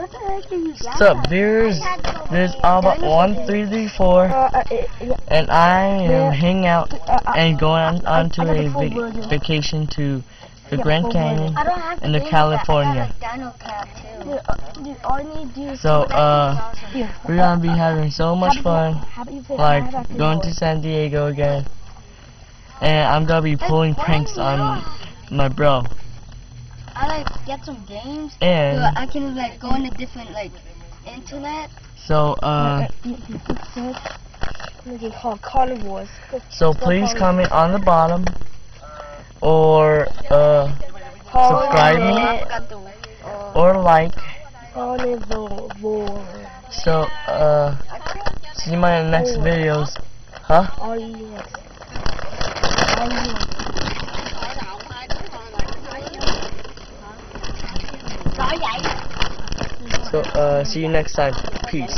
What's up, viewers? There's about one, three, three, four, and I am hanging out and going on, on to a va vacation to the Grand Canyon in the California. So, uh, we're gonna be having so much fun, like going to San Diego again, and I'm gonna be pulling pranks on my bro. I like get some games. And so I can like go on a different like internet. So uh. carnivores. So please comment on the bottom or uh subscribe me or like. Carnivore. So uh see my next videos. Huh? So uh see you next time. Peace.